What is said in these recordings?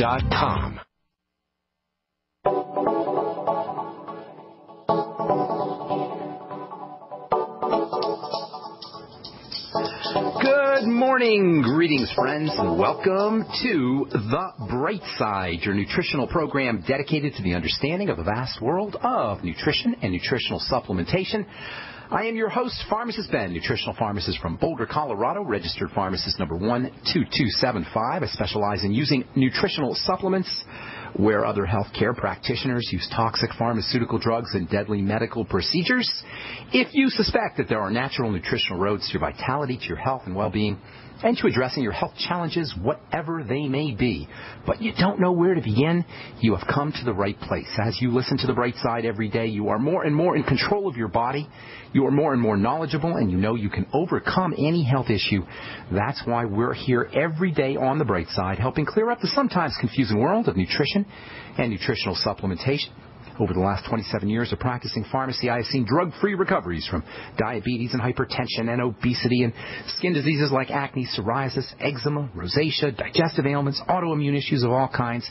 Good morning, greetings, friends, and welcome to The Bright Side, your nutritional program dedicated to the understanding of the vast world of nutrition and nutritional supplementation. I am your host, Pharmacist Ben, nutritional pharmacist from Boulder, Colorado, registered pharmacist number 12275. I specialize in using nutritional supplements where other healthcare practitioners use toxic pharmaceutical drugs and deadly medical procedures. If you suspect that there are natural nutritional roads to your vitality, to your health and well-being, and to addressing your health challenges, whatever they may be, but you don't know where to begin, you have come to the right place. As you listen to the bright side every day, you are more and more in control of your body, you are more and more knowledgeable, and you know you can overcome any health issue. That's why we're here every day on the bright side, helping clear up the sometimes confusing world of nutrition and nutritional supplementation. Over the last 27 years of practicing pharmacy, I have seen drug-free recoveries from diabetes and hypertension and obesity and skin diseases like acne, psoriasis, eczema, rosacea, digestive ailments, autoimmune issues of all kinds.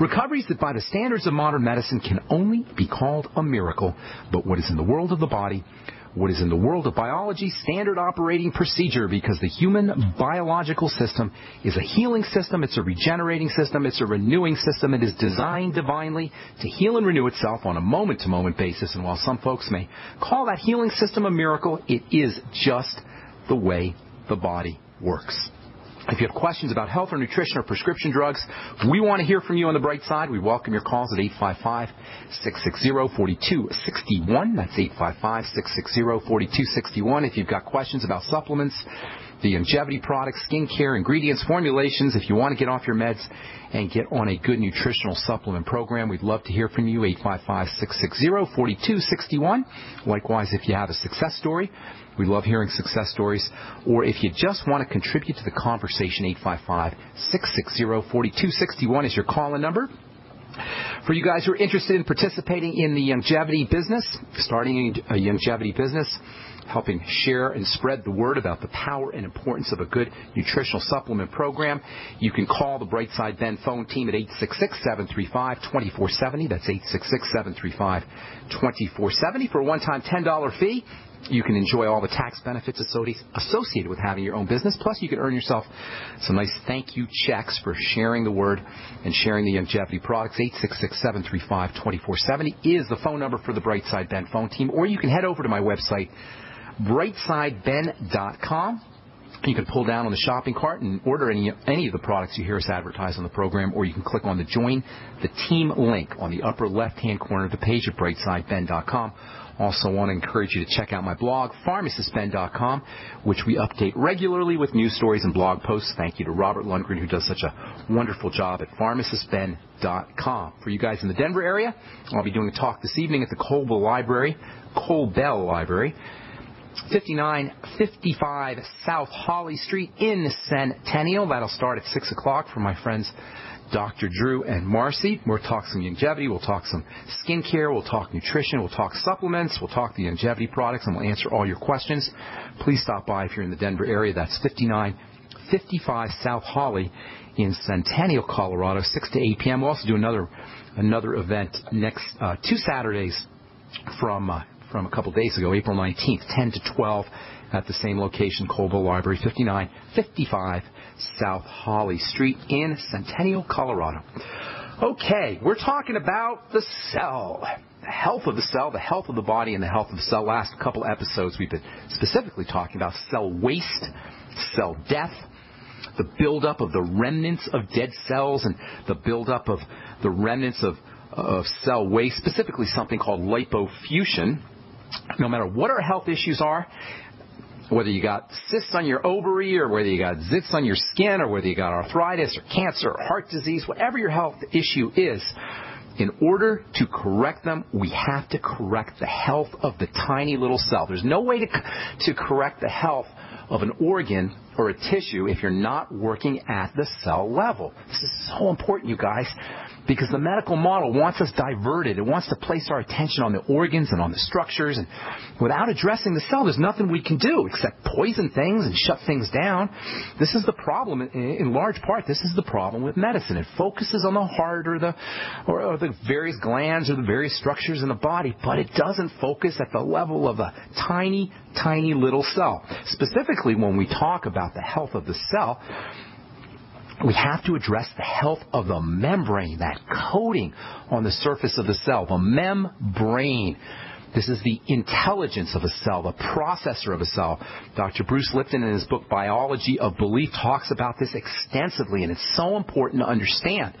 Recoveries that by the standards of modern medicine can only be called a miracle, but what is in the world of the body what is in the world of biology standard operating procedure because the human biological system is a healing system, it's a regenerating system, it's a renewing system. It is designed divinely to heal and renew itself on a moment to moment basis. And while some folks may call that healing system a miracle, it is just the way the body works. If you have questions about health or nutrition or prescription drugs, we want to hear from you on the bright side. We welcome your calls at 855-660-4261. That's 855-660-4261. If you've got questions about supplements, the Youngevity products, skincare, ingredients, formulations, if you want to get off your meds and get on a good nutritional supplement program, we'd love to hear from you. 855-660-4261. Likewise, if you have a success story, we love hearing success stories. Or if you just want to contribute to the conversation, 855-660-4261 is your call-in number. For you guys who are interested in participating in the Youngevity business, starting a Youngevity business, helping share and spread the word about the power and importance of a good nutritional supplement program. You can call the Brightside Ben phone team at 866-735-2470. That's 866-735-2470 for a one-time $10 fee. You can enjoy all the tax benefits associated with having your own business. Plus, you can earn yourself some nice thank you checks for sharing the word and sharing the Youngevity products. 866-735-2470 is the phone number for the Brightside Ben phone team. Or you can head over to my website, brightsideben.com. You can pull down on the shopping cart and order any, any of the products you hear us advertise on the program, or you can click on the Join the Team link on the upper left-hand corner of the page at brightsideben.com. Also want to encourage you to check out my blog, pharmacistben.com, which we update regularly with news stories and blog posts. Thank you to Robert Lundgren, who does such a wonderful job at pharmacistben.com. For you guys in the Denver area, I'll be doing a talk this evening at the Koelbel Library, Koelbel Library. 5955 South Holly Street in Centennial. That'll start at 6 o'clock for my friends Dr. Drew and Marcy. We'll talk some Youngevity, we'll talk some skincare, we'll talk nutrition, we'll talk supplements, we'll talk the Youngevity products, and we'll answer all your questions. Please stop by if you're in the Denver area. That's 5955 South Holly in Centennial, Colorado, 6 to 8 p.m. We'll also do another another event next uh, two Saturdays from uh, from a couple days ago, April 19th, 10 to 12 at the same location, Koelbel Library, 5955 South Holly Street in Centennial, Colorado. Okay, we're talking about the cell. The health of the cell, the health of the body, and the health of the cell. Last couple episodes, we've been specifically talking about cell waste, cell death, the buildup of the remnants of dead cells, and the buildup of the remnants of, of cell waste, specifically something called lipofuscin. No matter what our health issues are, whether you got cysts on your ovary or whether you got zits on your skin or whether you got arthritis or cancer or heart disease, whatever your health issue is, in order to correct them, we have to correct the health of the tiny little cell. There's no way to, to correct the health of an organ or a tissue if you're not working at the cell level. This is so important, you guys because the medical model wants us diverted. It wants to place our attention on the organs and on the structures. And without addressing the cell, there's nothing we can do except poison things and shut things down. This is the problem, in large part, this is the problem with medicine. It focuses on the heart or the, or, or the various glands or the various structures in the body, but it doesn't focus at the level of a tiny, tiny little cell. Specifically, when we talk about the health of the cell, we have to address the health of the membrane, that coating on the surface of the cell, the membrane. This is the intelligence of a cell, the processor of a cell. Dr. Bruce Lipton, in his book Biology of Belief, talks about this extensively, and it's so important to understand.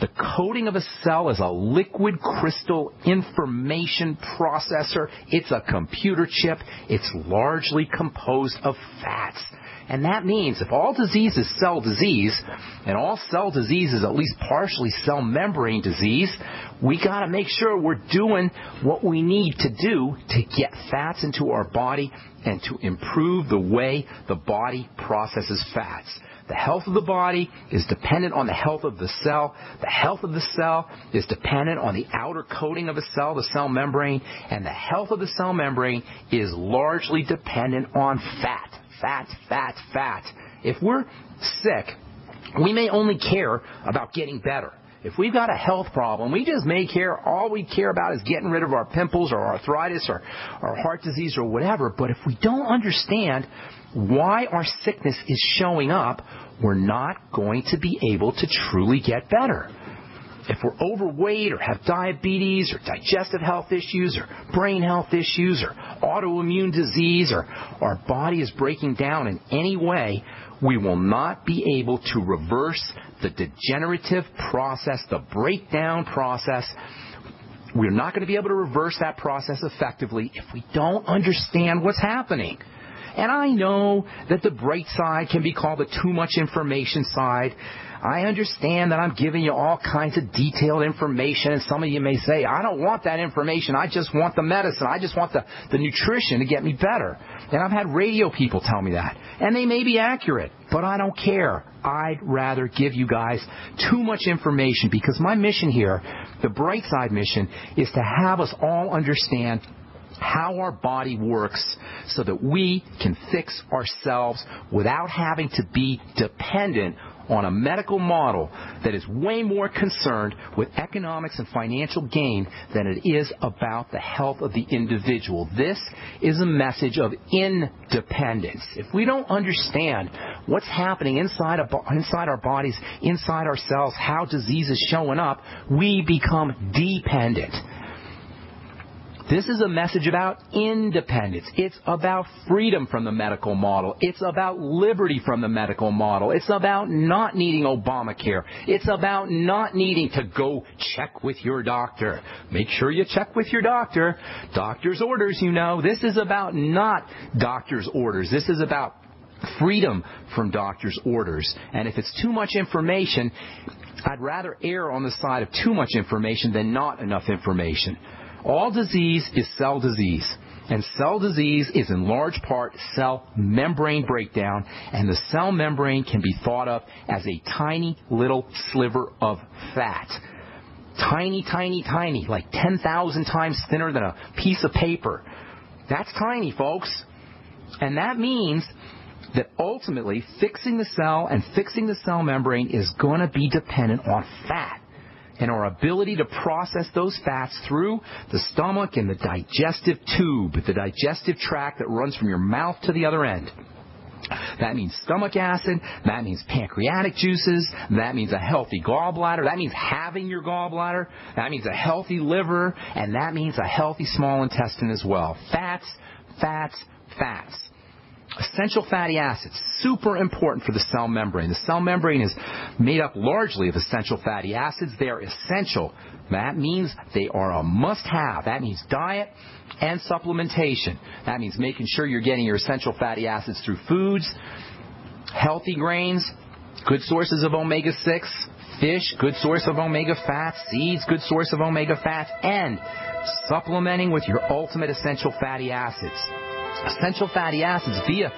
The coating of a cell is a liquid crystal information processor. It's a computer chip. It's largely composed of fats. And that means if all disease is cell disease, and all cell disease is at least partially cell membrane disease, we got to make sure we're doing what we need to do to get fats into our body and to improve the way the body processes fats. The health of the body is dependent on the health of the cell. The health of the cell is dependent on the outer coating of a cell, the cell membrane, and the health of the cell membrane is largely dependent on fat fat, fat, fat. If we're sick, we may only care about getting better. If we've got a health problem, we just may care, all we care about is getting rid of our pimples or arthritis or, or heart disease or whatever. But if we don't understand why our sickness is showing up, we're not going to be able to truly get better if we're overweight or have diabetes or digestive health issues or brain health issues or autoimmune disease or our body is breaking down in any way, we will not be able to reverse the degenerative process, the breakdown process. We're not going to be able to reverse that process effectively if we don't understand what's happening. And I know that the bright side can be called the too much information side. I understand that I'm giving you all kinds of detailed information, and some of you may say, I don't want that information. I just want the medicine. I just want the, the nutrition to get me better. And I've had radio people tell me that. And they may be accurate, but I don't care. I'd rather give you guys too much information because my mission here, the bright side mission, is to have us all understand how our body works so that we can fix ourselves without having to be dependent on a medical model that is way more concerned with economics and financial gain than it is about the health of the individual. This is a message of independence. If we don't understand what's happening inside, inside our bodies, inside ourselves, how disease is showing up, we become dependent. This is a message about independence. It's about freedom from the medical model. It's about liberty from the medical model. It's about not needing Obamacare. It's about not needing to go check with your doctor. Make sure you check with your doctor. Doctor's orders, you know. This is about not doctor's orders. This is about freedom from doctor's orders. And if it's too much information, I'd rather err on the side of too much information than not enough information. All disease is cell disease. And cell disease is in large part cell membrane breakdown, and the cell membrane can be thought of as a tiny little sliver of fat. Tiny, tiny, tiny, like 10,000 times thinner than a piece of paper. That's tiny, folks. And that means that ultimately fixing the cell and fixing the cell membrane is going to be dependent on fat and our ability to process those fats through the stomach and the digestive tube, the digestive tract that runs from your mouth to the other end. That means stomach acid. That means pancreatic juices. That means a healthy gallbladder. That means having your gallbladder. That means a healthy liver. And that means a healthy small intestine as well. Fats, fats, fats. Essential fatty acids, super important for the cell membrane. The cell membrane is made up largely of essential fatty acids. They are essential. That means they are a must have. That means diet and supplementation. That means making sure you're getting your essential fatty acids through foods, healthy grains, good sources of omega 6, fish, good source of omega fats, seeds, good source of omega fats, and supplementing with your ultimate essential fatty acids. Essential fatty acids via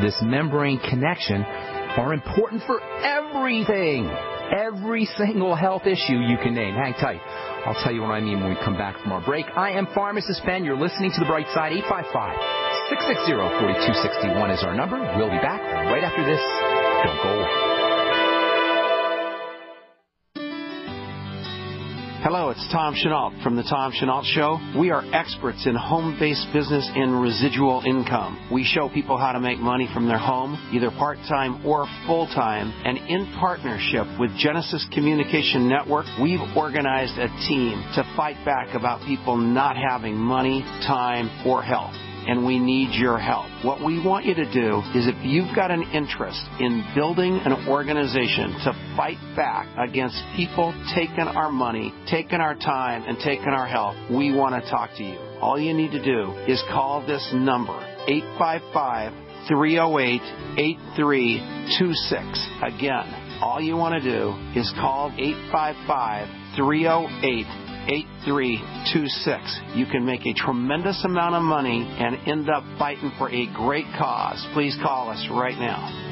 this membrane connection are important for everything. Every single health issue you can name. Hang tight. I'll tell you what I mean when we come back from our break. I am Pharmacist Ben. You're listening to The Bright Side. 855-660-4261 is our number. We'll be back right after this. Don't go away. Hello, it's Tom Chenault from The Tom Chenault Show. We are experts in home based business and residual income. We show people how to make money from their home, either part time or full time. And in partnership with Genesis Communication Network, we've organized a team to fight back about people not having money, time, or health and we need your help. What we want you to do is if you've got an interest in building an organization to fight back against people taking our money, taking our time, and taking our health, we want to talk to you. All you need to do is call this number, 855 308 8326. Again, all you want to do is call 855 308 8326. You can make a tremendous amount of money and end up fighting for a great cause. Please call us right now.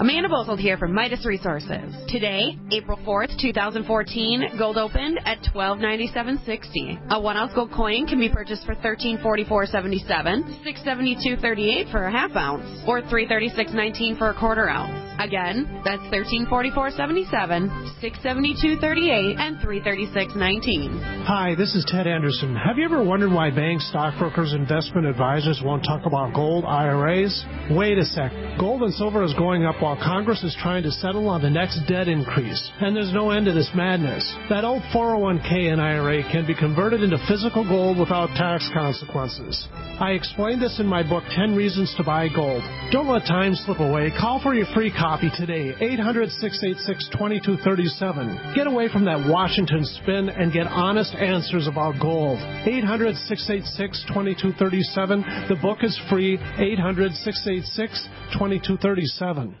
Amanda Bozold here from Midas Resources. Today, April 4th, 2014, gold opened at 1297.60. A one ounce gold coin can be purchased for 1344.77, 672.38 for a half ounce, or 336.19 for a quarter ounce. Again, that's 1344.77, 672.38, and 336.19. Hi, this is Ted Anderson. Have you ever wondered why banks, stockbrokers, investment advisors won't talk about gold IRAs? Wait a sec. Gold and silver is going up while Congress is trying to settle on the next debt increase, and there's no end to this madness. That old 401k and IRA can be converted into physical gold without tax consequences. I explained this in my book, 10 Reasons to Buy Gold. Don't let time slip away. Call for your free copy today, 800 686 2237. Get away from that Washington spin and get honest answers about gold. 800 686 2237. The book is free, 800 686 2237.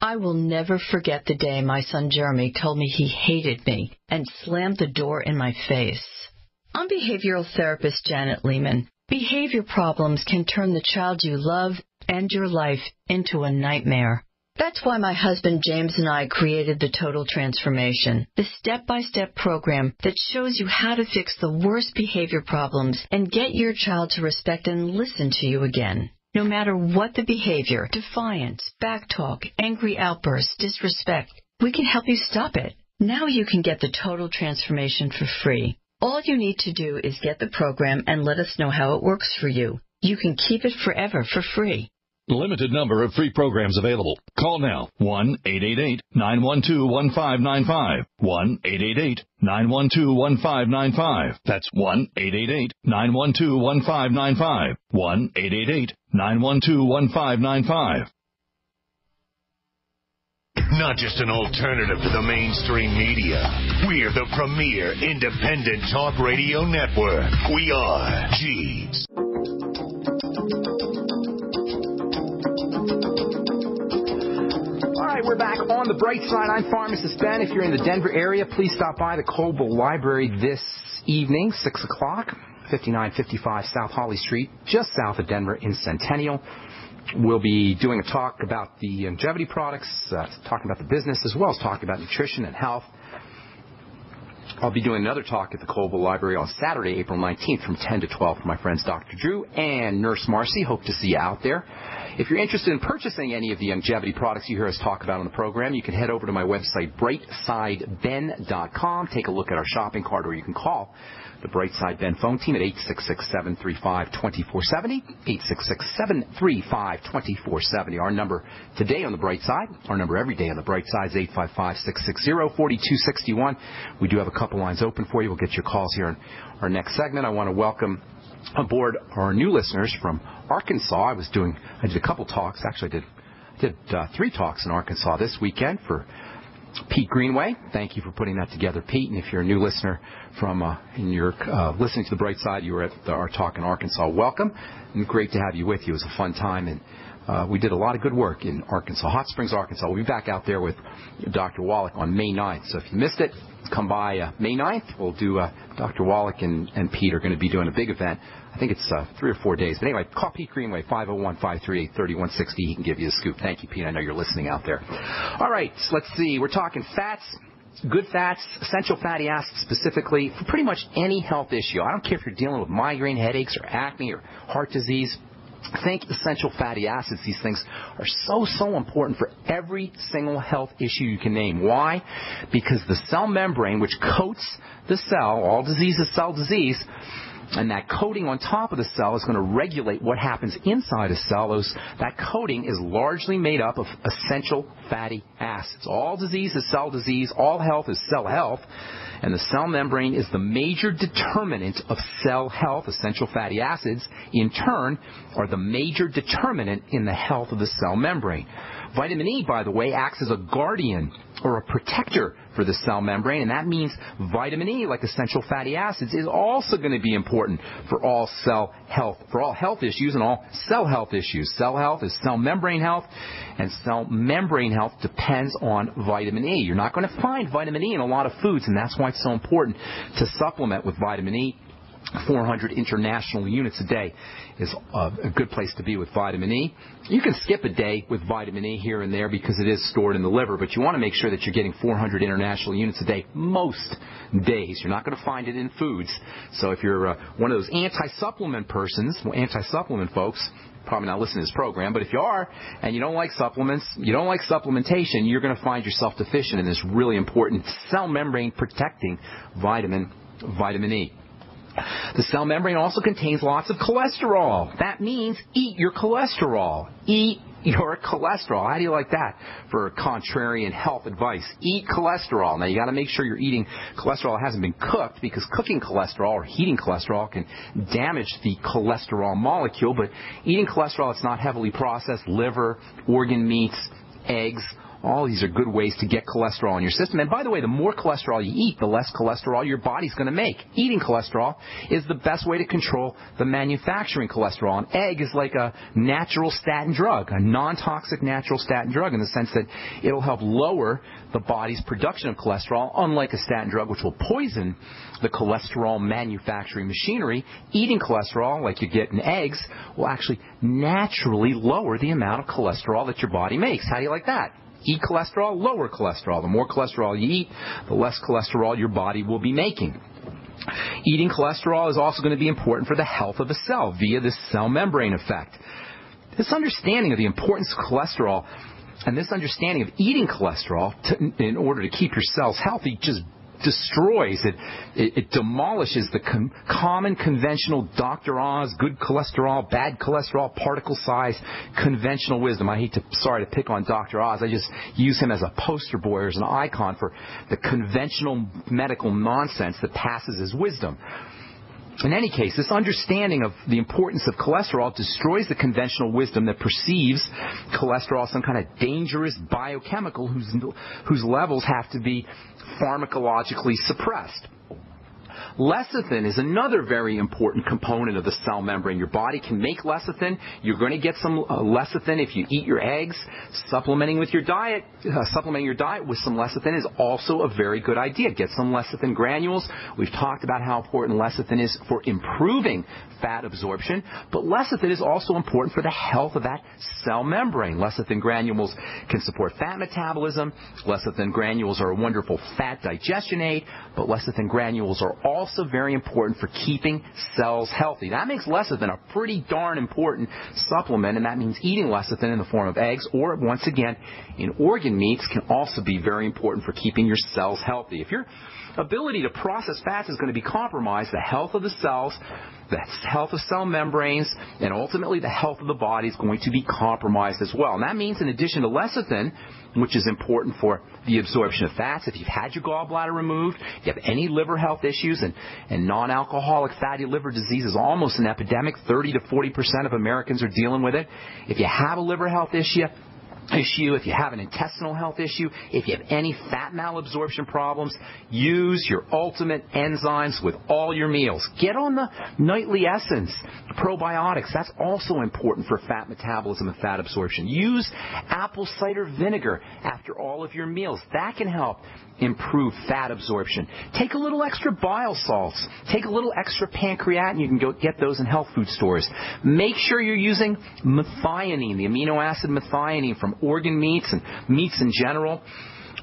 I will never forget the day my son Jeremy told me he hated me and slammed the door in my face. I'm behavioral therapist Janet Lehman. Behavior problems can turn the child you love and your life into a nightmare. That's why my husband James and I created the Total Transformation, the step-by-step program that shows you how to fix the worst behavior problems and get your child to respect and listen to you again. No matter what the behavior, defiance, backtalk, angry outbursts, disrespect, we can help you stop it. Now you can get the total transformation for free. All you need to do is get the program and let us know how it works for you. You can keep it forever for free. Limited number of free programs available. Call now 1 888 912 1595. 1 888 912 1595. That's 1 888 912 1595. 1 888 912 1595. Not just an alternative to the mainstream media. We're the premier independent talk radio network. We are G's. Right, we're back on the bright side. I'm Pharmacist Ben. If you're in the Denver area, please stop by the Koelbel Library this evening, 6 o'clock, 5955 South Holly Street, just south of Denver in Centennial. We'll be doing a talk about the Youngevity products, uh, talking about the business, as well as talking about nutrition and health. I'll be doing another talk at the Koelbel Library on Saturday, April 19th from 10 to 12 for my friends Dr. Drew and Nurse Marcy. Hope to see you out there. If you're interested in purchasing any of the Youngevity products you hear us talk about on the program, you can head over to my website, brightsideben.com. Take a look at our shopping cart, or you can call the Brightside Ben phone team at 866-735-2470, 866-735-2470. Our number today on the Bright Side, our number every day on the Bright Side is 855-660-4261. We do have a couple lines open for you. We'll get your calls here in our next segment. I want to welcome aboard our new listeners from Arkansas. I was doing, I did a couple talks. Actually, I did, did uh, three talks in Arkansas this weekend for Pete Greenway. Thank you for putting that together, Pete. And if you're a new listener from uh, and you're uh, listening to the Bright Side, you were at the, our talk in Arkansas. Welcome, and great to have you with you. It was a fun time, and uh, we did a lot of good work in Arkansas, Hot Springs, Arkansas. We'll be back out there with Dr. Wallach on May 9th. So if you missed it, come by uh, May 9th. We'll do uh, Dr. Wallach and, and Pete are going to be doing a big event. I think it's uh, three or four days. But anyway, call Pete Greenway, 501-538-3160. He can give you a scoop. Thank you, Pete. I know you're listening out there. All right, let's see. We're talking fats, good fats, essential fatty acids specifically for pretty much any health issue. I don't care if you're dealing with migraine headaches or acne or heart disease. Think essential fatty acids. These things are so, so important for every single health issue you can name. Why? Because the cell membrane, which coats the cell, all disease is cell disease, and that coating on top of the cell is going to regulate what happens inside a cell. Those, that coating is largely made up of essential fatty acids. All disease is cell disease. All health is cell health. And the cell membrane is the major determinant of cell health. Essential fatty acids, in turn, are the major determinant in the health of the cell membrane. Vitamin E, by the way, acts as a guardian or a protector for the cell membrane, and that means vitamin E, like essential fatty acids, is also going to be important for all cell health, for all health issues and all cell health issues. Cell health is cell membrane health, and cell membrane health depends on vitamin E. You're not going to find vitamin E in a lot of foods, and that's why it's so important to supplement with vitamin E. 400 international units a day is a, good place to be with vitamin E. You can skip a day with vitamin E here and there because it is stored in the liver, but you want to make sure that you're getting 400 international units a day most days. You're not going to find it in foods. So if you're uh, one of those anti-supplement persons, anti-supplement folks, probably not listening to this program, but if you are and you don't like supplements, you don't like supplementation, you're going to find yourself deficient in this really important cell membrane protecting vitamin, vitamin E. The cell membrane also contains lots of cholesterol. That means eat your cholesterol. Eat your cholesterol. How do you like that for contrarian health advice? Eat cholesterol. Now you got to make sure you're eating cholesterol that hasn't been cooked because cooking cholesterol or heating cholesterol can damage the cholesterol molecule. But eating cholesterol that's not heavily processed, liver, organ meats, eggs, all these are good ways to get cholesterol in your system. And by the way, the more cholesterol you eat, the less cholesterol your body's going to make. Eating cholesterol is the best way to control the manufacturing cholesterol. An egg is like a natural statin drug, a non-toxic natural statin drug in the sense that it'll help lower the body's production of cholesterol, unlike a statin drug which will poison the cholesterol manufacturing machinery. Eating cholesterol, like you get in eggs, will actually naturally lower the amount of cholesterol that your body makes. How do you like that? Eat cholesterol, lower cholesterol. The more cholesterol you eat, the less cholesterol your body will be making. Eating cholesterol is also going to be important for the health of the cell via this cell membrane effect. This understanding of the importance of cholesterol and this understanding of eating cholesterol to, in order to keep your cells healthy just destroys, it, it, it demolishes the com- common conventional Dr. Oz, good cholesterol, bad cholesterol, particle size, conventional wisdom. I hate to, sorry to pick on Dr. Oz. I just use him as a poster boy or as an icon for the conventional medical nonsense that passes as wisdom. In any case, this understanding of the importance of cholesterol destroys the conventional wisdom that perceives cholesterol as some kind of dangerous biochemical whose, whose levels have to be pharmacologically suppressed. Lecithin is another very important component of the cell membrane. Your body can make lecithin. You're going to get some uh, lecithin if you eat your eggs. Supplementing with your diet, uh, supplementing your diet with some lecithin is also a very good idea. Get some lecithin granules. We've talked about how important lecithin is for improving fat absorption, but lecithin is also important for the health of that cell membrane. Lecithin granules can support fat metabolism. Lecithin granules are a wonderful fat digestion aid, but lecithin granules are also very important for keeping cells healthy. That makes lecithin a pretty darn important supplement, and that means eating lecithin in the form of eggs or, once again, in organ meats can also be very important for keeping your cells healthy. If your ability to process fats is going to be compromised, the health of the cells the health of cell membranes, and ultimately the health of the body is going to be compromised as well. And that means in addition to lecithin, which is important for the absorption of fats, if you've had your gallbladder removed, you have any liver health issues, and, and non-alcoholic fatty liver disease is almost an epidemic. 30 to 40% of Americans are dealing with it. If you have a liver health issue, issue, if you have an intestinal health issue, if you have any fat malabsorption problems, use your ultimate enzymes with all your meals. Get on the nightly essence, probiotics. That's also important for fat metabolism and fat absorption. Use apple cider vinegar after all of your meals. That can help improve fat absorption. Take a little extra bile salts. Take a little extra pancreatin. You can go get those in health food stores. Make sure you're using methionine, the amino acid methionine from organ meats and meats in general.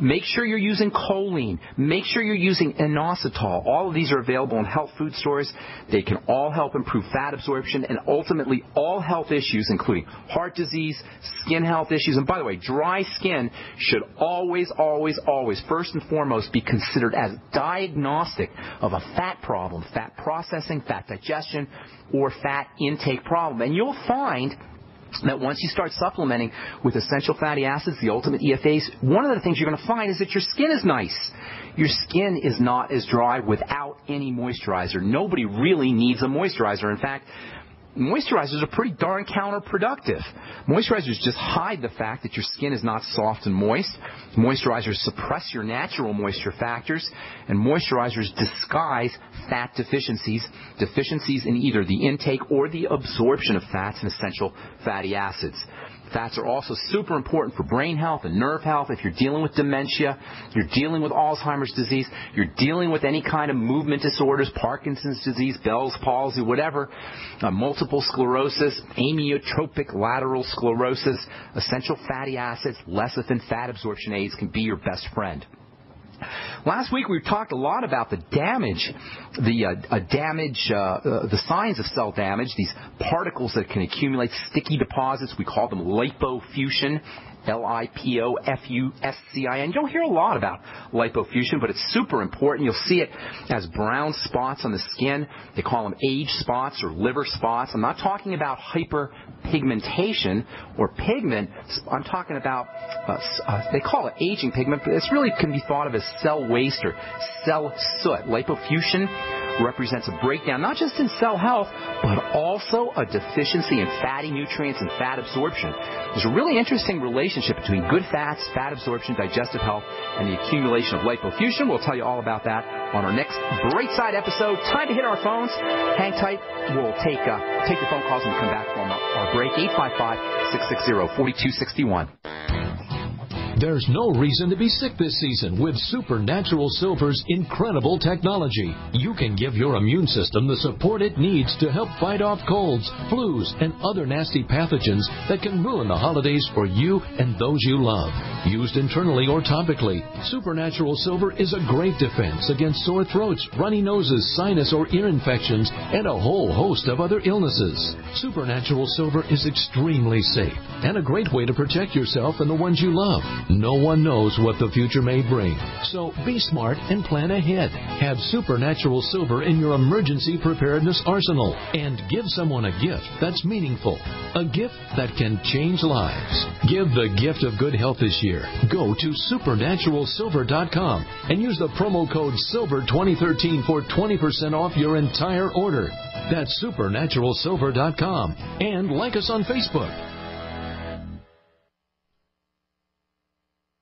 Make sure you're using choline. Make sure you're using inositol. All of these are available in health food stores. They can all help improve fat absorption and ultimately all health issues, including heart disease, skin health issues. And by the way, dry skin should always, always, always, first and foremost, be considered as diagnostic of a fat problem, fat processing, fat digestion, or fat intake problem. And you'll find that once you start supplementing with essential fatty acids, the ultimate EFAs, one of the things you're going to find is that your skin is nice. Your skin is not as dry without any moisturizer. Nobody really needs a moisturizer. In fact, moisturizers are pretty darn counterproductive. Moisturizers just hide the fact that your skin is not soft and moist. Moisturizers suppress your natural moisture factors, and moisturizers disguise fat deficiencies, deficiencies in either the intake or the absorption of fats and essential fatty acids. Fats are also super important for brain health and nerve health. If you're dealing with dementia, you're dealing with Alzheimer's disease, you're dealing with any kind of movement disorders, Parkinson's disease, Bell's palsy, whatever, uh, multiple sclerosis, amyotrophic lateral sclerosis, essential fatty acids, lecithin fat absorption aids can be your best friend. Last week we talked a lot about the damage, the uh, damage, uh, uh, the signs of cell damage, these particles that can accumulate, sticky deposits. We call them lipofuscin. L-I-P-O-F-U-S-C-I-N. You don't hear a lot about lipofuscin, but it's super important. You'll see it as brown spots on the skin. They call them age spots or liver spots. I'm not talking about hyperpigmentation or pigment. I'm talking about, uh, uh, they call it aging pigment, but it's really can be thought of as cell waste or cell soot. Lipofuscin represents a breakdown not just in cell health, but also a deficiency in fatty nutrients and fat absorption. There's a really interesting relationship between good fats, fat absorption, digestive health, and the accumulation of lipofuscin. We'll tell you all about that on our next Bright Side episode. Time to hit our phones. Hang tight. We'll take uh, take your phone calls and come back from our break. 855-660-4261. There's no reason to be sick this season with Supernatural Silver's incredible technology. You can give your immune system the support it needs to help fight off colds, flus, and other nasty pathogens that can ruin the holidays for you and those you love. Used internally or topically, Supernatural Silver is a great defense against sore throats, runny noses, sinus or ear infections, and a whole host of other illnesses. Supernatural Silver is extremely safe and a great way to protect yourself and the ones you love. No one knows what the future may bring. So be smart and plan ahead. Have supernatural silver in your emergency preparedness arsenal and give someone a gift that's meaningful. A gift that can change lives. Give the gift of good health this year. Go to supernaturalsilver.com and use the promo code SILVER2013 for 20% off your entire order. That's supernaturalsilver.com and like us on Facebook.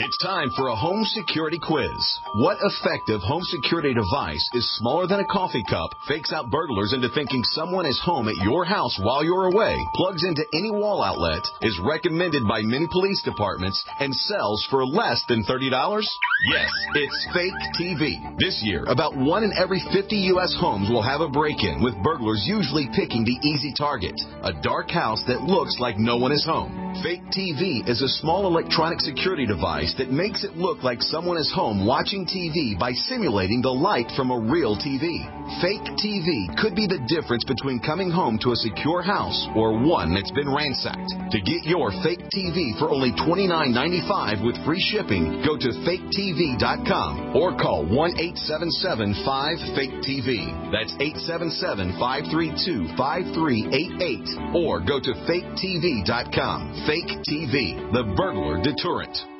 It's time for a home security quiz. What effective home security device is smaller than a coffee cup, fakes out burglars into thinking someone is home at your house while you're away, plugs into any wall outlet, is recommended by many police departments, and sells for less than $30? Yes, it's Fake TV. This year, about one in every 50 U.S. homes will have a break-in, with burglars usually picking the easy target, a dark house that looks like no one is home. Fake TV is a small electronic security device that makes it look like someone is home watching TV by simulating the light from a real TV. Fake TV could be the difference between coming home to a secure house or one that's been ransacked. To get your fake TV for only $29.95 with free shipping, go to faketv.com or call 1-877-5-FAKE-TV. That's 877-532-5388 or go to faketv.com. Fake TV, the burglar deterrent.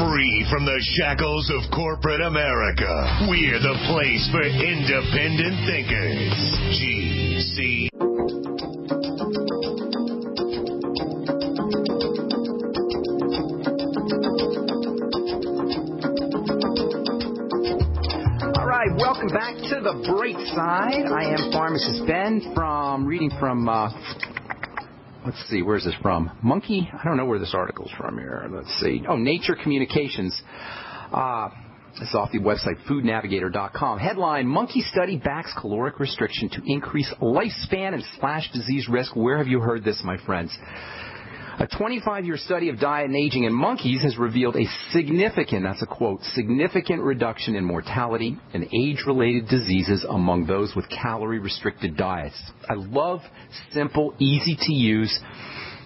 Free from the shackles of corporate America, we're the place for independent thinkers. GC. All right, welcome back to the Bright Side. I am Pharmacist Ben from reading from. Uh, let's see, where's this from? Monkey? I don't know where this article's from here. Let's see. Oh, Nature Communications. Uh, is off the website foodnavigator.com. Headline Monkey study backs caloric restriction to increase lifespan and slash disease risk. Where have you heard this, my friends? A 25 year study of diet and aging in monkeys has revealed a significant, that's a quote, significant reduction in mortality and age related diseases among those with calorie restricted diets. I love simple, easy to use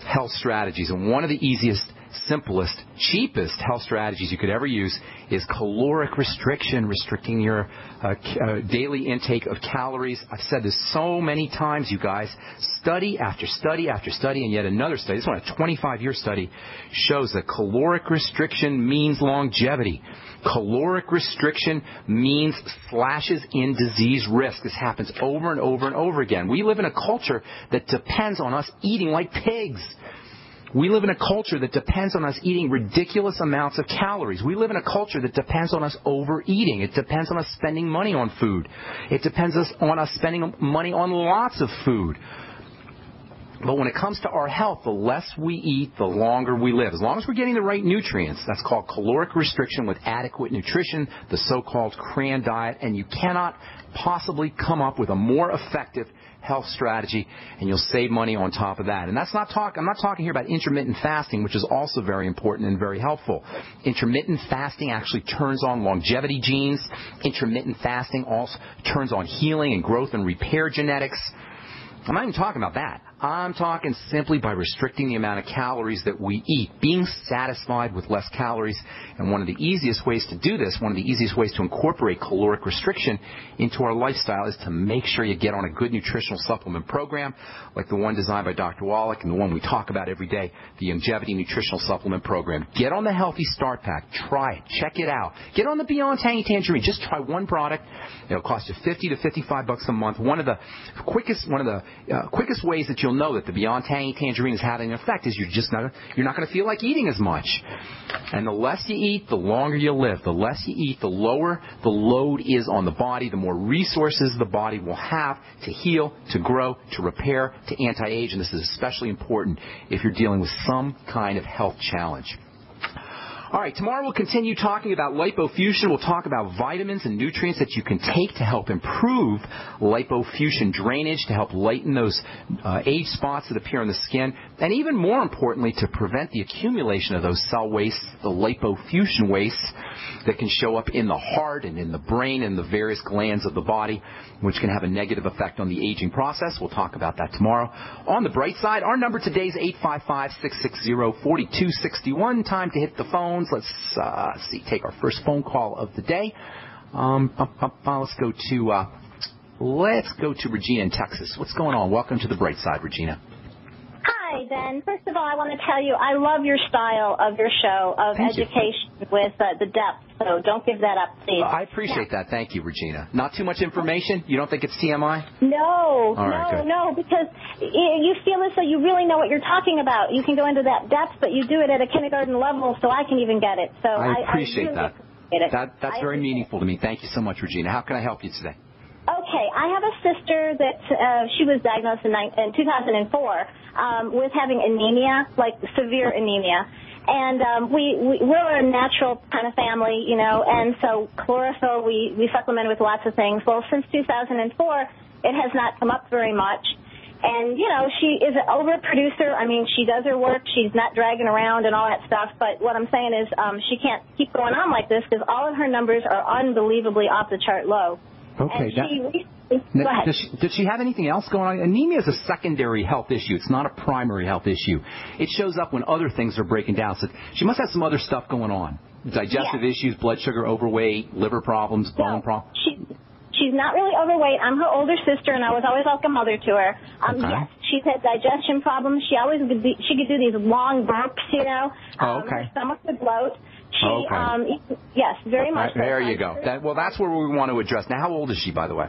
health strategies. And one of the easiest simplest, cheapest health strategies you could ever use is caloric restriction, restricting your uh, uh, daily intake of calories. I've said this so many times, you guys. Study after study after study, and yet another study, this one, a 25 year study, shows that caloric restriction means longevity. Caloric restriction means slashes in disease risk. This happens over and over and over again. We live in a culture that depends on us eating like pigs. We live in a culture that depends on us eating ridiculous amounts of calories. We live in a culture that depends on us overeating. It depends on us spending money on food. It depends on us spending money on lots of food. But when it comes to our health, the less we eat, the longer we live. As long as we're getting the right nutrients, that's called caloric restriction with adequate nutrition, the so-called CRAN diet, and you cannot possibly come up with a more effective health strategy and you'll save money on top of that. And that's not talk I'm not talking here about intermittent fasting, which is also very important and very helpful. Intermittent fasting actually turns on longevity genes. Intermittent fasting also turns on healing and growth and repair genetics. I'm not even talking about that. I'm talking simply by restricting the amount of calories that we eat, being satisfied with less calories. And one of the easiest ways to do this, one of the easiest ways to incorporate caloric restriction into our lifestyle is to make sure you get on a good nutritional supplement program, like the one designed by Dr. Wallach and the one we talk about every day, the Youngevity Nutritional Supplement Program. Get on the Healthy Start Pack. Try it. Check it out. Get on the Beyond Tangy Tangerine. Just try one product. It'll cost you 50 to 55 bucks a month. One of the quickest, one of the uh, quickest ways that you'll you'll know that the Beyond Tangy Tangerine is having an effect is you're just not you're not going to feel like eating as much. And the less you eat, the longer you live. The less you eat, the lower the load is on the body, the more resources the body will have to heal, to grow, to repair, to anti-age. And this is especially important if you're dealing with some kind of health challenge. All right, tomorrow we'll continue talking about lipofuscin. We'll talk about vitamins and nutrients that you can take to help improve lipofuscin drainage, to help lighten those uh, age spots that appear on the skin, and even more importantly, to prevent the accumulation of those cell wastes, the lipofuscin wastes that can show up in the heart and in the brain and the various glands of the body, which can have a negative effect on the aging process. We'll talk about that tomorrow. On the bright side, our number today is 855-660-4261. Time to hit the phone Let's uh, see, take our first phone call of the day. Um, let's go to uh, let's go to Regina in Texas. What's going on? Welcome to the bright side, Regina. Hi, Ben. First of all, I want to tell you I love your style of your show of Thank education you. with uh, the depth. So don't give that up, please. I appreciate yeah. that. Thank you, Regina. Not too much information. You don't think it's TMI? No, right, no, good. no. Because you feel as though you really know what you're talking about. You can go into that depth, but you do it at a kindergarten level, so I can even get it. So I appreciate I, I that. Appreciate that that's I very meaningful to me. Thank you so much, Regina. How can I help you today? Okay, I have a sister that uh, she was diagnosed in, in 2004 um, with having anemia, like severe anemia. And um, we, we we're a natural kind of family, you know, and so chlorophyll we we supplement with lots of things. Well, since 2004, it has not come up very much. And you know, she is an overproducer. I mean, she does her work. She's not dragging around and all that stuff. But what I'm saying is, um, she can't keep going on like this because all of her numbers are unbelievably off the chart low. Okay. Go ahead. Does she, does she have anything else going on? Anemia is a secondary health issue. It's not a primary health issue. It shows up when other things are breaking down. So she must have some other stuff going on. Digestive yes. issues, blood sugar, overweight, liver problems, bone no, problems. She, she's not really overweight. I'm her older sister, and I was always like a mother to her. Um, okay. Yes, she's had digestion problems. She always could be, she could do these long burps, you know. Oh, um, okay. Her stomach would bloat. She, okay. um, yes, very much. There you go. That, well, that's where we want to address. Now, how old is she, by the way?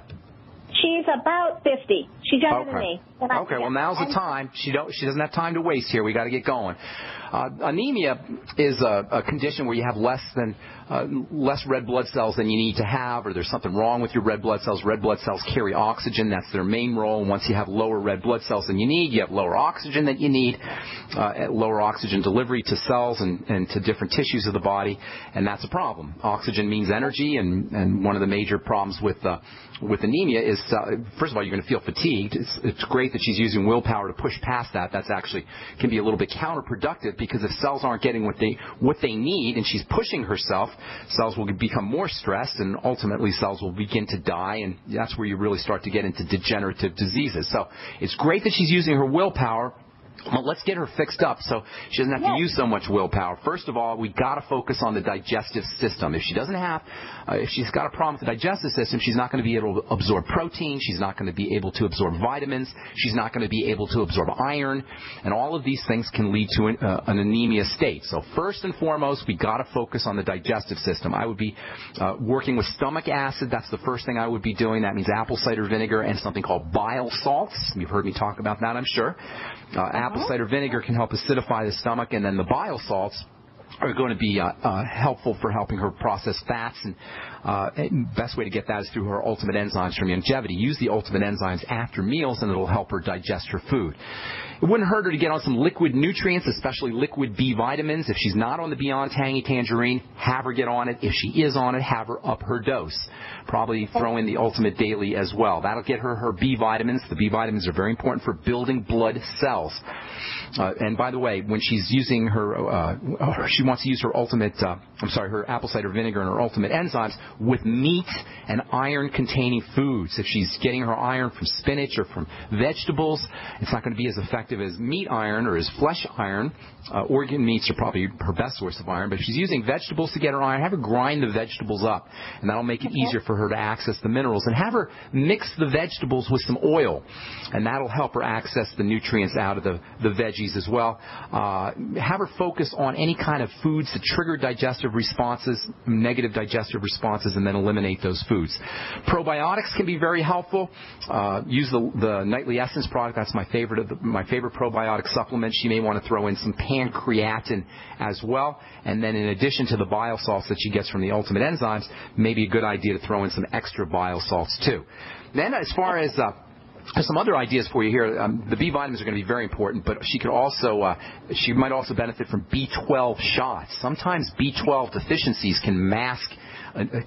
She's about 50. She's younger okay. than me. okay, well now's the time. She don't. She doesn't have time to waste here. We got to get going. Uh, anemia is a, a condition where you have less than uh, less red blood cells than you need to have, or there's something wrong with your red blood cells. Red blood cells carry oxygen. That's their main role. And once you have lower red blood cells than you need, you have lower oxygen than you need, uh, lower oxygen delivery to cells and, and to different tissues of the body, and that's a problem. Oxygen means energy, and, and one of the major problems with uh, with anemia is, uh, first of all, you're going to feel fatigued. It's, it's great that she's using willpower to push past that. That's actually can be a little bit counterproductive because if cells aren't getting what they what they need, and she's pushing herself, cells will become more stressed, and ultimately cells will begin to die, and that's where you really start to get into degenerative diseases. So it's great that she's using her willpower Well, let's get her fixed up so she doesn't have yes. to use so much willpower. First of all, we got to focus on the digestive system. If she doesn't have, uh, if she's got a problem with the digestive system, she's not going to be able to absorb protein. She's not going to be able to absorb vitamins. She's not going to be able to absorb iron, and all of these things can lead to an, uh, an anemia state. So first and foremost, we got to focus on the digestive system. I would be uh, working with stomach acid. That's the first thing I would be doing. That means apple cider vinegar and something called bile salts. You've heard me talk about that, I'm sure. Uh, apple cider vinegar can help acidify the stomach, and then the bile salts are going to be uh, uh, helpful for helping her process fats. And uh, best way to get that is through her ultimate enzymes from Youngevity. Use the ultimate enzymes after meals, and it'll help her digest her food. It wouldn't hurt her to get on some liquid nutrients, especially liquid B vitamins. If she's not on the Beyond Tangy Tangerine, have her get on it. If she is on it, have her up her dose. Probably throw in the Ultimate Daily as well. That'll get her her B vitamins. The B vitamins are very important for building blood cells. Uh, and by the way, when she's using her, uh, she wants to use her ultimate, uh, I'm sorry, her apple cider vinegar and her ultimate enzymes with meat and iron containing foods. If she's getting her iron from spinach or from vegetables, it's not going to be as effective as meat iron or as flesh iron. Uh, organ meats are probably her best source of iron, but if she's using vegetables to get her iron, have her grind the vegetables up, and that'll make it okay. easier for her to access the minerals. And have her mix the vegetables with some oil, and that'll help her access the nutrients out of the, the veggies as well. Uh, have her focus on any kind of foods that trigger digestive responses, negative digestive responses, and then eliminate those foods. Probiotics can be very helpful. Uh, use the, the Nightly Essence product. That's my favorite of the, my favorite probiotic supplement. She may want to throw in some pancreatin as well. And then in addition to the bile salts that she gets from the Ultimate Enzymes, maybe a good idea to throw in some extra bile salts too. Then as far as uh, some other ideas for you here. Um, the B vitamins are going to be very important, but she could also, uh, she might also benefit from B12 shots. Sometimes B12 deficiencies can mask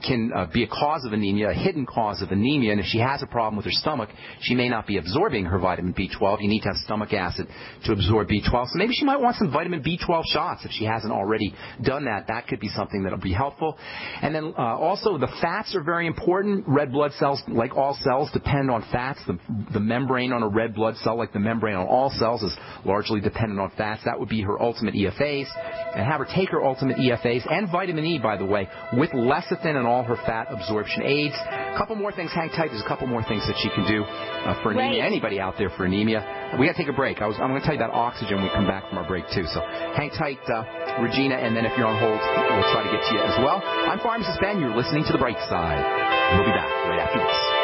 can uh, be a cause of anemia, a hidden cause of anemia. And if she has a problem with her stomach, she may not be absorbing her vitamin B12. You need to have stomach acid to absorb B12. So maybe she might want some vitamin B12 shots if she hasn't already done that. That could be something that'll be helpful. And then uh, also the fats are very important. Red blood cells, like all cells, depend on fats. The, the membrane on a red blood cell, like the membrane on all cells, is largely dependent on fats. That would be her ultimate EFAs. And have her take her ultimate EFAs and vitamin E, by the way, with lecithin and all her fat absorption aids. A couple more things. Hang tight. There's a couple more things that she can do uh, for anemia. Anybody out there for anemia? We got to take a break. I was, I'm going to tell you about oxygen when we come back from our break too. So hang tight, uh, Regina, and then if you're on hold, we'll try to get to you as well. I'm Pharmacist Ben. You're listening to The Bright Side. We'll be back right after this.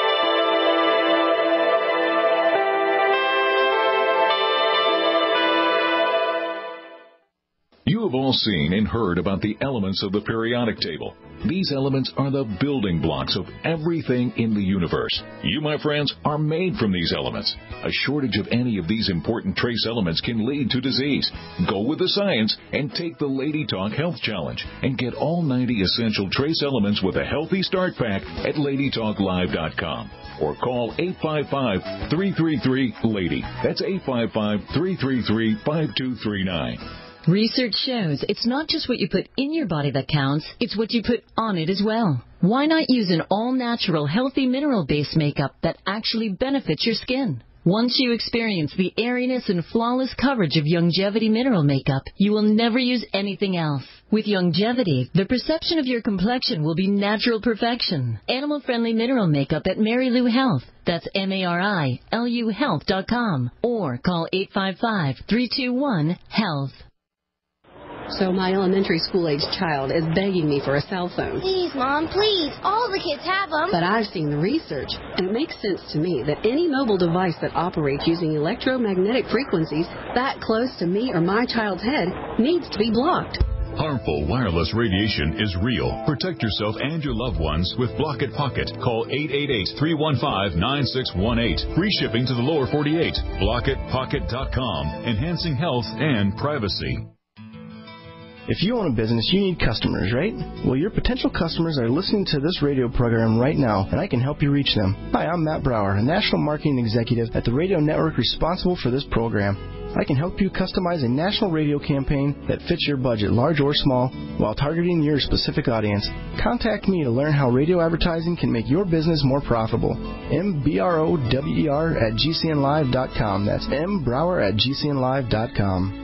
You have all seen and heard about the elements of the periodic table. These elements are the building blocks of everything in the universe. You, my friends, are made from these elements. A shortage of any of these important trace elements can lead to disease. Go with the science and take the Lady Talk Health Challenge and get all 90 essential trace elements with a healthy start pack at ladytalklive.com or call 855-333-LADY. That's 855-333-5239. Research shows it's not just what you put in your body that counts, it's what you put on it as well. Why not use an all-natural, healthy mineral-based makeup that actually benefits your skin? Once you experience the airiness and flawless coverage of Youngevity mineral makeup, you will never use anything else. With Youngevity, the perception of your complexion will be natural perfection. Animal-friendly mineral makeup at Marilu Health. That's M-A-R-I-L-U Health.com. Or call 855-321-HEALTH. So my elementary school age child is begging me for a cell phone. Please, Mom, please. All the kids have them. But I've seen the research, and it makes sense to me that any mobile device that operates using electromagnetic frequencies that close to me or my child's head needs to be blocked. Harmful wireless radiation is real. Protect yourself and your loved ones with Block-It Pocket. Call 888-315-9618. Free shipping to the lower 48. BlockItPocket.com. Enhancing health and privacy. If you own a business, you need customers, right? Well, your potential customers are listening to this radio program right now, and I can help you reach them. Hi, I'm Matt Brower, a national marketing executive at the radio network responsible for this program. I can help you customize a national radio campaign that fits your budget, large or small, while targeting your specific audience. Contact me to learn how radio advertising can make your business more profitable. M-B-R-O-W-E-R at GCNlive.com. That's M Brower at GCNlive.com.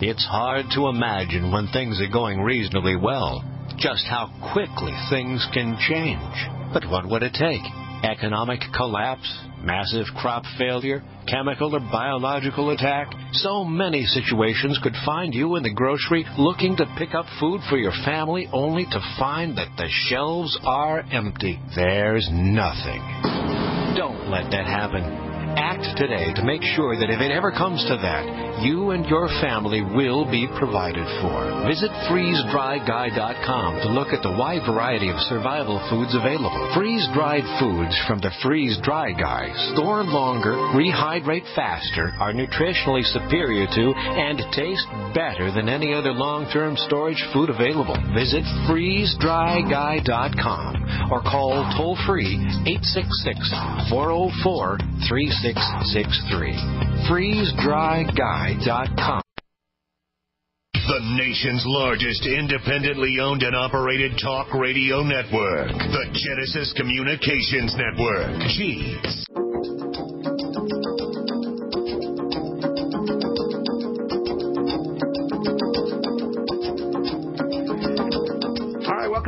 It's hard to imagine when things are going reasonably well just how quickly things can change. But what would it take? Economic collapse? Massive crop failure? Chemical or biological attack? So many situations could find you in the grocery looking to pick up food for your family only to find that the shelves are empty. There's nothing. Don't let that happen. Act today to make sure that if it ever comes to that, you and your family will be provided for. Visit freezedryguy.com to look at the wide variety of survival foods available. Freeze dried foods from the Freeze Dry Guy store longer, rehydrate faster, are nutritionally superior to, and taste better than any other long term storage food available. Visit freezedryguy.com or call toll free 866 404 3663. FreezeDryGuy.com. The nation's largest independently owned and operated talk radio network. The Genesis Communications Network. Cheese.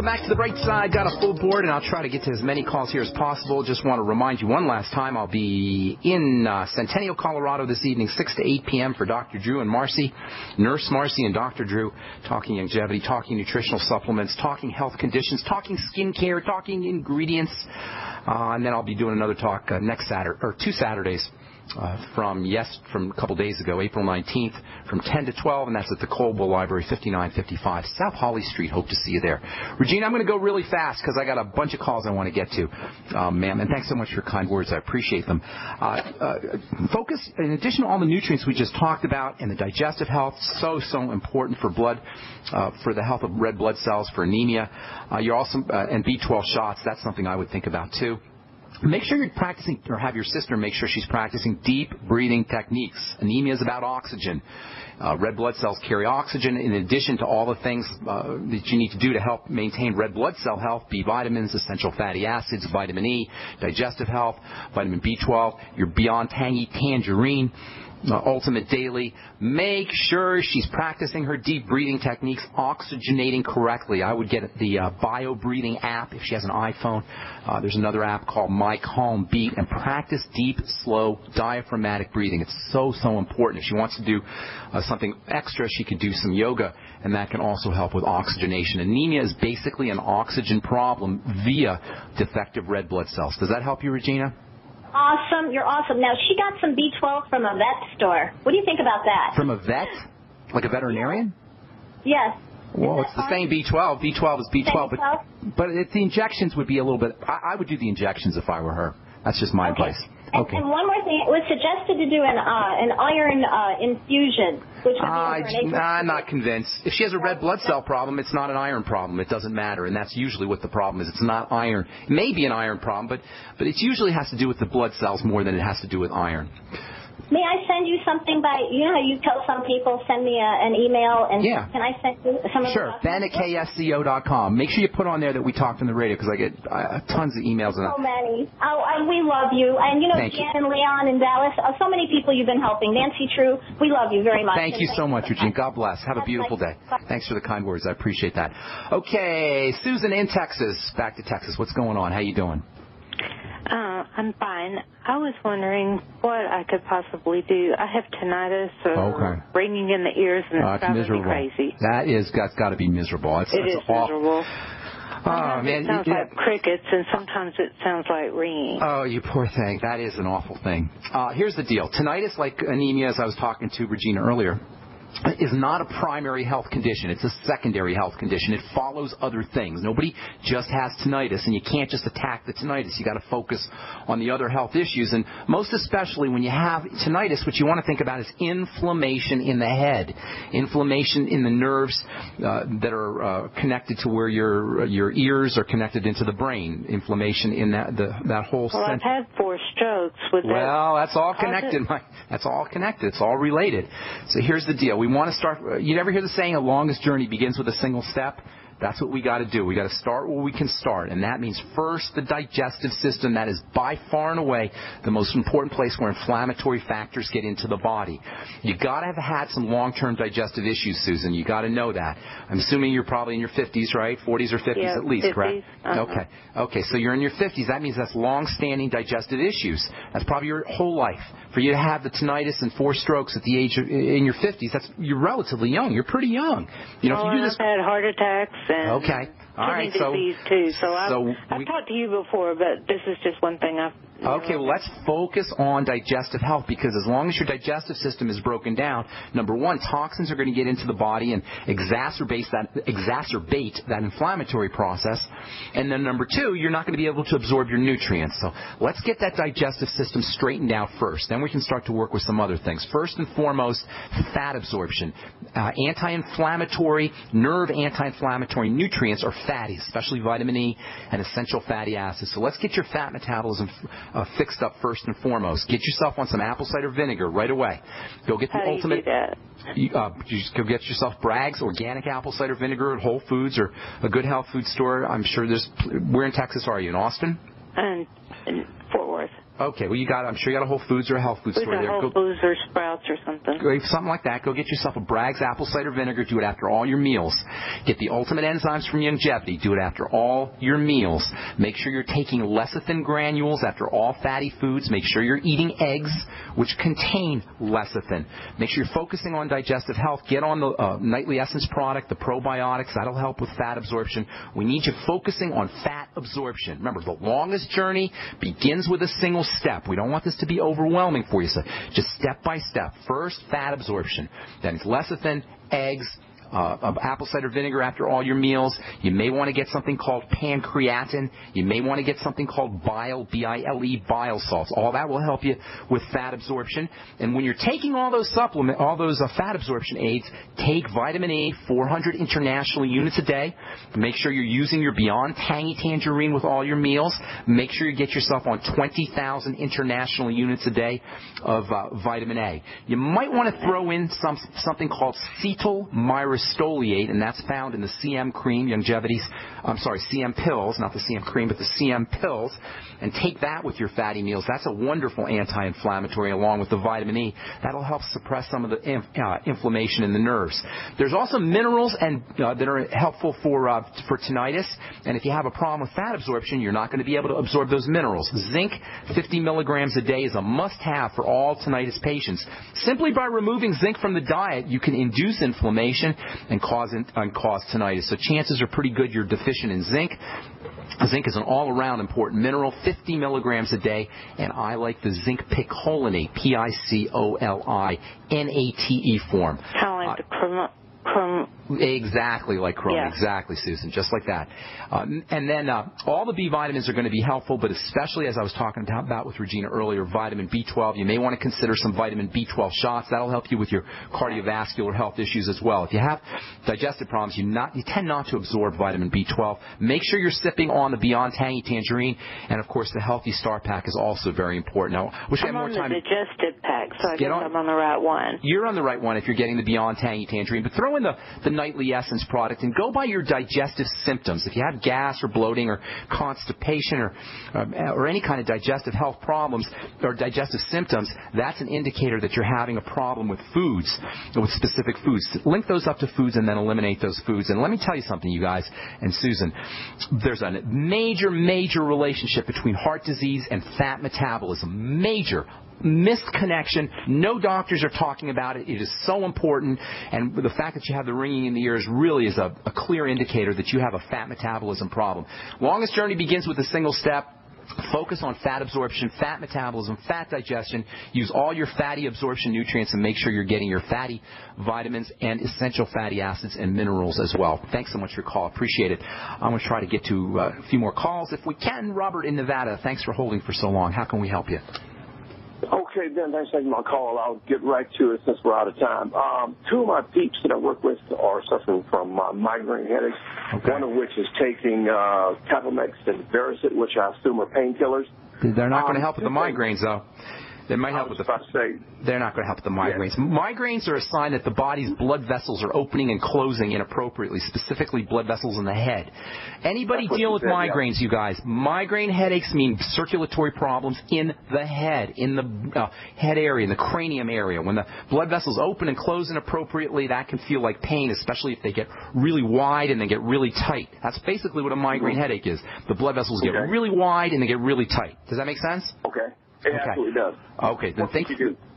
Welcome back to the bright side. Got a full board, and I'll try to get to as many calls here as possible. Just want to remind you one last time, I'll be in uh, Centennial, Colorado this evening, 6 to 8 p.m. for Dr. Drew and Marcy, Nurse Marcy and Dr. Drew, talking longevity, talking nutritional supplements, talking health conditions, talking skincare, talking ingredients. Uh, and then I'll be doing another talk uh, next Saturday, or two Saturdays uh, from yes from a couple days ago, April 19th, from 10 to 12, and that's at the Koelbel Library, 5955 South Holly Street. Hope to see you there. Regina, I'm going to go really fast because I got a bunch of calls I want to get to, um, ma'am. And thanks so much for your kind words. I appreciate them. Uh, uh, focus, in addition to all the nutrients we just talked about, and the digestive health, so so important for blood, uh, for the health of red blood cells, for anemia. Uh, you're also uh, and B12 shots. That's something I would think about too. Make sure you're practicing, or have your sister make sure she's practicing deep breathing techniques. Anemia is about oxygen. Uh, red blood cells carry oxygen in addition to all the things uh, that you need to do to help maintain red blood cell health, B vitamins, essential fatty acids, vitamin E, digestive health, vitamin B12, your Beyond Tangy Tangerine Ultimate Daily. Make sure she's practicing her deep breathing techniques, oxygenating correctly. I would get the uh, Bio Breathing app if she has an iPhone. Uh, there's another app called My Calm Beat, and practice deep, slow, diaphragmatic breathing. It's so, so important. If she wants to do uh, something extra, she could do some yoga, and that can also help with oxygenation. Anemia is basically an oxygen problem via defective red blood cells. Does that help you, Regina? Awesome. You're awesome. Now, she got some B12 from a vet store. What do you think about that? From a vet? Like a veterinarian? Yes. Well, it's the same B12. B12 is B12, but but it, the injections would be a little bit. I, I would do the injections if I were her. That's just my Okay. advice. And, and one more thing, it was suggested to do an uh, an iron uh, infusion, which would I, be over I'm not convinced. If she has a red blood cell problem, it's not an iron problem. It doesn't matter, and that's usually what the problem is. It's not iron. It may be an iron problem, but but it usually has to do with the blood cells more than it has to do with iron. May I send you something by, you know how you tell some people, send me a, an email and Yeah. can I send you some of Sure, Ben at ksco.com. Make sure you put on there that we talked on the radio because I get uh, tons of emails. And So many. Oh, and we love you. And you know, Thank you. Jan and Leon in Dallas, uh, so many people you've been helping. Nancy True, we love you very much. Thank And you so much, Eugene. God bless. Have a beautiful day. Thanks for the kind words. I appreciate that. Okay, Susan in Texas. Back to Texas. What's going on? How you doing? I'm fine. I was wondering what I could possibly do. I have tinnitus or Okay. ringing in the ears, and it's Uh, it's driving miserable. me crazy. That is that's got to be miserable. It's, It it's is miserable. Oh man, it sounds you- like crickets, and sometimes it sounds like ringing. Oh, you poor thing. That is an awful thing. Uh, here's the deal. Tinnitus, like anemia, as I was talking to Regina earlier, is not a primary health condition. It's a secondary health condition. It follows other things. Nobody just has tinnitus, and you can't just attack the tinnitus. You got to focus on the other health issues, and most especially when you have tinnitus, what you want to think about is inflammation in the head, inflammation in the nerves uh, that are uh, connected to where your your ears are connected into the brain. Inflammation in that the, that whole Well, cent- I've had four strokes with that. well, that's all connected. Mike. That's all connected. It's all related. So here's the deal. We want to start. You never hear the saying, "A longest journey begins with a single step." That's what we got to do. We got to start where we can start, and that means first the digestive system. That is by far and away the most important place where inflammatory factors get into the body. You got to have had some long-term digestive issues, Susan. You got to know that. I'm assuming you're probably in your 50s, right? 40s or 50s Yeah, at least, 50s. correct? Uh-huh. Okay. Okay, so you're in your 50s. That means that's long-standing digestive issues. That's probably your whole life. For you to have the tinnitus and four strokes at the age of in your 50s, that's you're relatively young. You're pretty young. You know, oh, if you do this. I've had heart attacks Okay. All kidney right. So. disease too. So I've, so I've talked to you before, but this is just one thing I've. Okay, well, let's focus on digestive health because as long as your digestive system is broken down, number one, toxins are going to get into the body and exacerbate that exacerbate that inflammatory process, and then number two, you're not going to be able to absorb your nutrients. So let's get that digestive system straightened out first. Then we can start to work with some other things. First and foremost, fat absorption. Uh, anti-inflammatory, nerve anti-inflammatory nutrients are fatty, especially vitamin E and essential fatty acids. So let's get your fat metabolism uh, fixed up first and foremost. Get yourself on some apple cider vinegar right away. Go get the How do you ultimate. do that? You, uh, you just go get yourself Bragg's organic apple cider vinegar at Whole Foods or a good health food store. I'm sure there's. Where in Texas are you? In Austin? And, and Fort Worth. Okay, well you got. I'm sure you got a Whole Foods or a health food store there. Whole Go- Foods or Sprouts or something. Go- something like that. Go get yourself a Bragg's apple cider vinegar. Do it after all your meals. Get the ultimate enzymes from Youngevity. Do it after all your meals. Make sure you're taking lecithin granules after all fatty foods. Make sure you're eating eggs, which contain lecithin. Make sure you're focusing on digestive health. Get on the uh, Nightly Essence product, the probiotics. That'll help with fat absorption. We need you focusing on fat absorption. Remember, the longest journey begins with a single step. We don't want this to be overwhelming for you. So just step by step. First, fat absorption. Then lecithin, eggs, uh, of apple cider vinegar after all your meals. You may want to get something called pancreatin. You may want to get something called bile, B-I-L-E, bile salts. All that will help you with fat absorption. And when you're taking all those supplement, all those uh, fat absorption aids, take vitamin A 400 international units a day. Make sure you're using your Beyond Tangy Tangerine with all your meals. Make sure you get yourself on 20,000 international units a day of uh, vitamin A. You might want to throw in some something called cetyl myristoleate, and that's found in the CM cream, Youngevity's, I'm sorry, CM pills, not the CM cream, but the CM pills, and take that with your fatty meals. That's a wonderful anti-inflammatory along with the vitamin E. That'll help suppress some of the inf- uh, inflammation in the nerves. There's also minerals and uh, that are helpful for uh, for tinnitus, and if you have a problem with fat absorption, you're not going to be able to absorb those minerals. Zinc, 50 milligrams a day, is a must-have for all tinnitus patients. Simply by removing zinc from the diet, you can induce inflammation and cause and cause tinnitus. So chances are pretty good you're deficient in zinc. Zinc is an all-around important mineral, 50 milligrams a day, and I like the zinc picolinate, P-I-C-O-L-I-N-A-T-E form. Kind of like the chromo- Chrome. Exactly like Chrome. Yeah. Exactly, Susan. Just like that. Um, and then uh, all the B vitamins are going to be helpful, but especially as I was talking about with Regina earlier, vitamin B12. You may want to consider some vitamin B12 shots. That'll help you with your cardiovascular health issues as well. If you have digestive problems, you not you tend not to absorb vitamin B12. Make sure you're sipping on the Beyond Tangy Tangerine, and of course the Healthy Start Pack is also very important. Now, wish I had more time. I'm on the digestive pack, so I guess on- I'm on the right one. You're on the right one if you're getting the Beyond Tangy Tangerine, but throw in the, the Nightly Essence product and go by your digestive symptoms. If you have gas or bloating or constipation or, um, or any kind of digestive health problems or digestive symptoms, that's an indicator that you're having a problem with foods, with specific foods. Link those up to foods and then eliminate those foods. And let me tell you something, you guys and Susan. There's a major, major relationship between heart disease and fat metabolism. Major missed connection. No doctors are talking about it. It is so important, and the fact that you have the ringing in the ears really is a, a clear indicator that you have a fat metabolism problem. Longest journey begins with a single step. Focus on fat absorption, fat metabolism, fat digestion. Use all your fatty absorption nutrients and make sure you're getting your fatty vitamins and essential fatty acids and minerals as well. Thanks so much for your call. Appreciate it. I'm going to try to get to uh, a few more calls if we can. Robert in Nevada, thanks for holding for so long. How can we help you? Okay, Ben, thanks for taking my call. I'll get right to it since we're out of time. Um, two of my peeps that I work with are suffering from uh, migraine headaches, one of which is taking uh, Capomex and Verised, which I assume are painkillers. They're not going to Um, help with the migraines, though. They might help with the. They're not going to help with the migraines. Migraines are a sign that the body's blood vessels are opening and closing inappropriately, specifically blood vessels in the head. Anybody That's what with said, yeah. migraines, you guys, migraine headaches mean circulatory problems in the head, in the uh, head area, in the cranium area. When the blood vessels open and close inappropriately, that can feel like pain, especially if they get really wide and they get really tight. That's basically what a migraine headache is. The blood vessels get really wide and they get really tight. Does that make sense? Okay. It absolutely does. Okay, then think.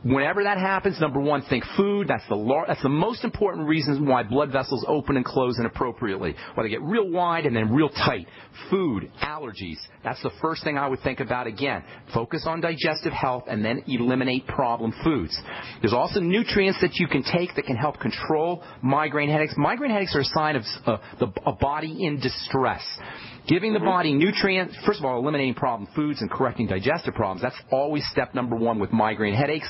Whenever that happens, number one, think food. That's the lar- that's the most important reason why blood vessels open and close inappropriately. Why they get real wide and then real tight. Food, allergies. That's the first thing I would think about. Again, focus on digestive health and then eliminate problem foods. There's also nutrients that you can take that can help control migraine headaches. Migraine headaches are a sign of uh, the, a body in distress. Giving the mm-hmm. body nutrients, first of all, eliminating problem foods and correcting digestive problems. That's always step number one with migraine headaches.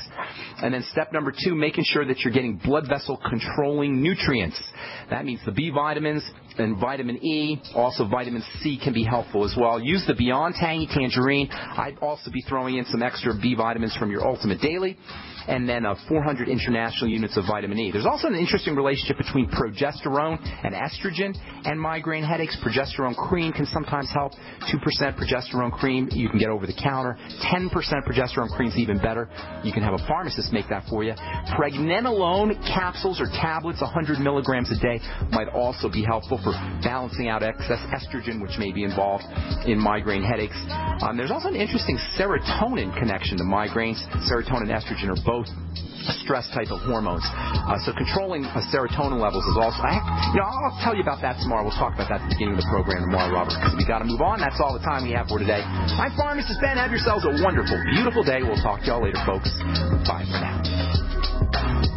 And then step number two, making sure that you're getting blood vessel controlling nutrients. That means the B vitamins and vitamin E. Also, vitamin C can be helpful as well. Use the Beyond Tangy Tangerine. I'd also be throwing in some extra B vitamins from your Ultimate Daily. And then uh, 400 international units of vitamin E. There's also an interesting relationship between progesterone and estrogen and migraine headaches. Progesterone cream can sometimes help. 2% progesterone cream you can get over the counter. 10% progesterone cream is even better. You can have a pharmacist make that for you. Pregnenolone capsules or tablets, 100 milligrams a day, might also be helpful for balancing out excess estrogen, which may be involved in migraine headaches. Um, there's also an interesting serotonin connection to migraines. Serotonin and estrogen are both stress type of hormones. Uh, so controlling uh, serotonin levels is also. I, you know, I'll tell you about that tomorrow. We'll talk about that at the beginning of the program tomorrow, Robert, because we got to move on. That's all the time we have for today. I'm Pharmacist Ben. Have yourselves a wonderful, beautiful day. We'll talk to y'all later, folks. Bye for now.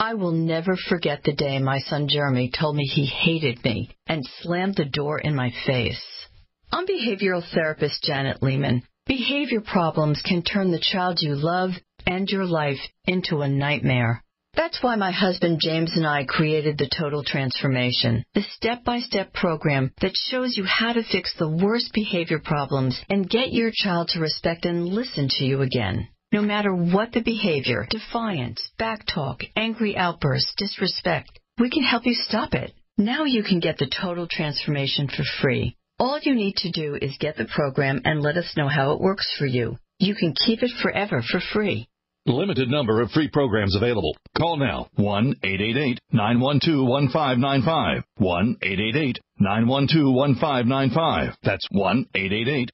I will never forget the day my son Jeremy told me he hated me and slammed the door in my face. I'm behavioral therapist Janet Lehman. Behavior problems can turn the child you love and your life into a nightmare. That's why my husband James and I created the Total Transformation, the step-by-step program that shows you how to fix the worst behavior problems and get your child to respect and listen to you again. No matter what the behavior, defiance, backtalk, angry outbursts, disrespect, we can help you stop it. Now you can get the Total Transformation for free. All you need to do is get the program and let us know how it works for you. You can keep it forever for free. Limited number of free programs available. Call now 1 888 912 1595. 1 888 912 1595. That's 1 888